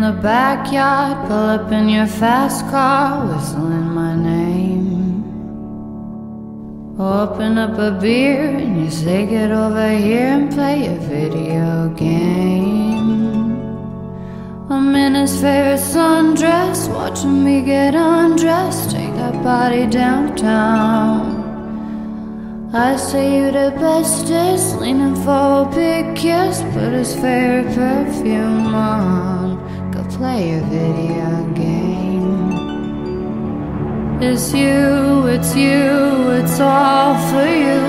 the backyard, pull up in your fast car, whistling my name. Open up a beer and you say, Get over here and play a video game. I'm in his favorite sundress, watching me get undressed, take that body downtown. I say you the bestest, leaning for a big kiss, put his favorite perfume on, go play a video game. It's you, it's you, it's all for you.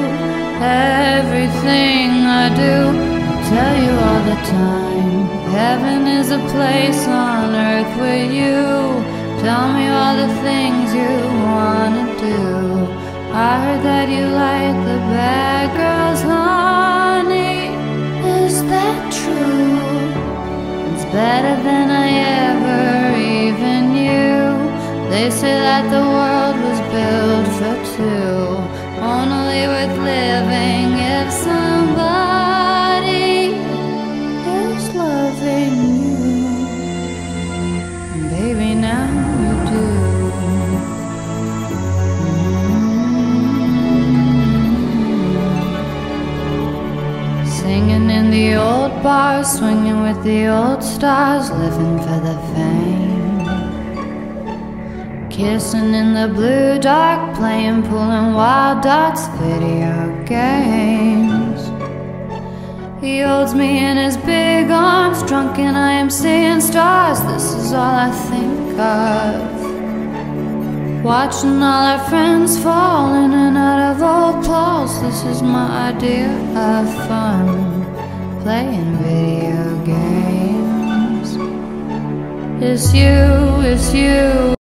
Everything I do, I tell you all the time. Heaven is a place on earth with you. Tell me all the things you wanna do. I heard that you like the bad girls, honey. Is that true? It's better than I ever even knew. They say that the world was built for two, swinging with the old stars, living for the fame. Kissing in the blue dark, playing, pulling wild dots, video games. He holds me in his big arms, drunk, and I am seeing stars. This is all I think of. Watching all our friends fall in and out of old clothes. This is my idea of fun. Playing video games. It's you, it's you.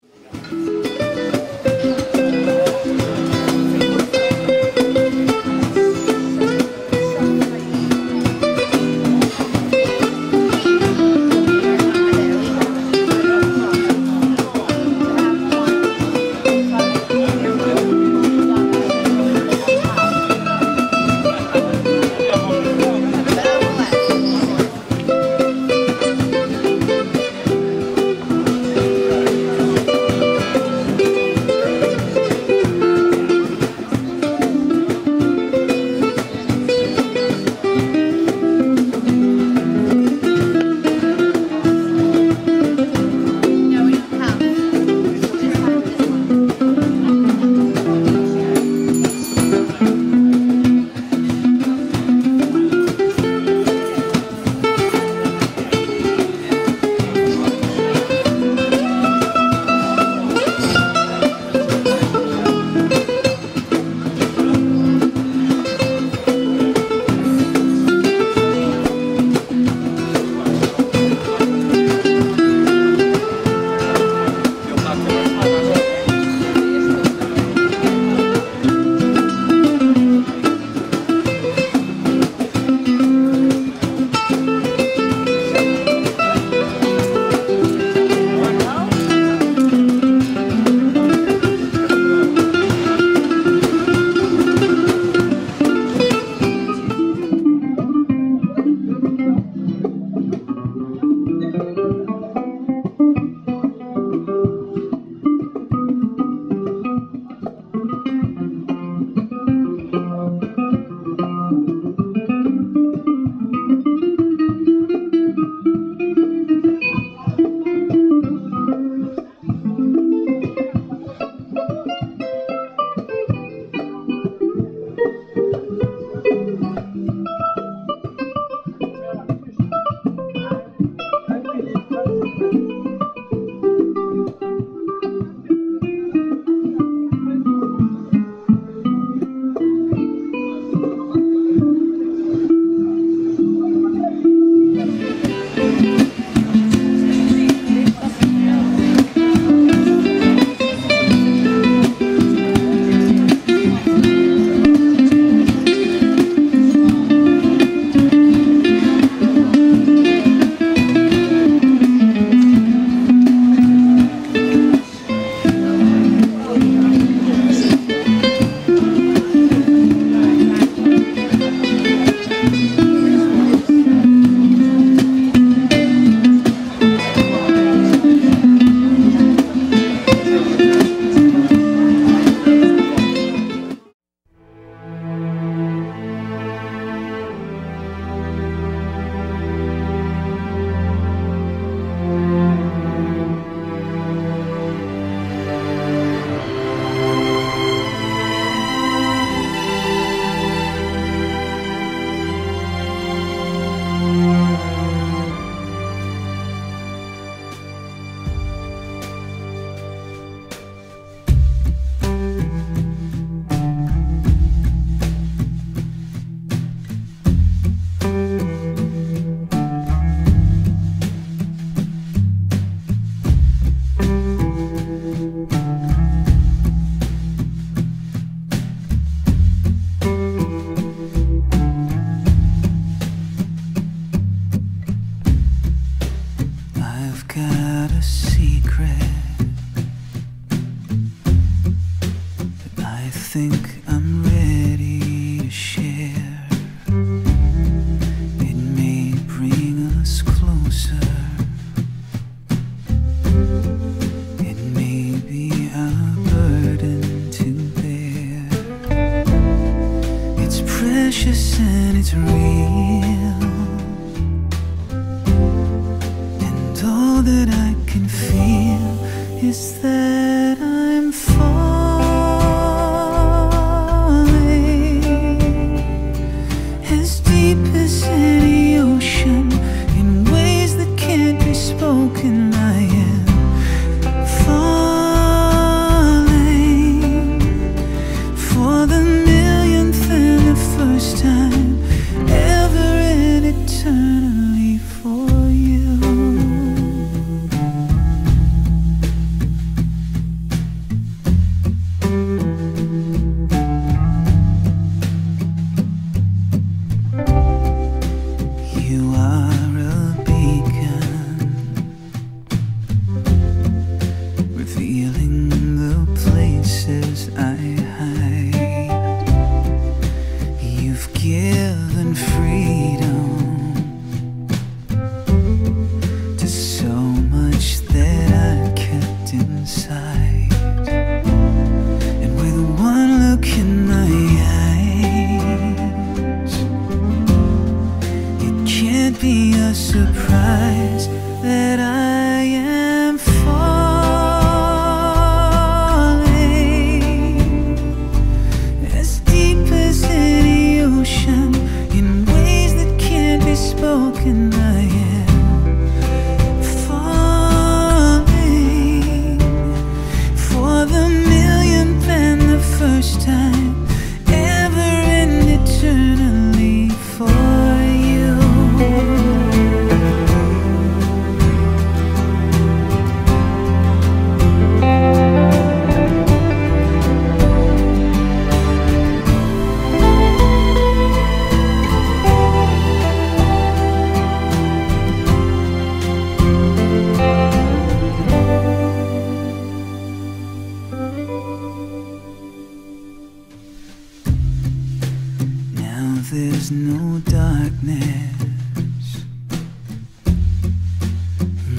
There's no darkness.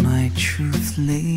My truth laid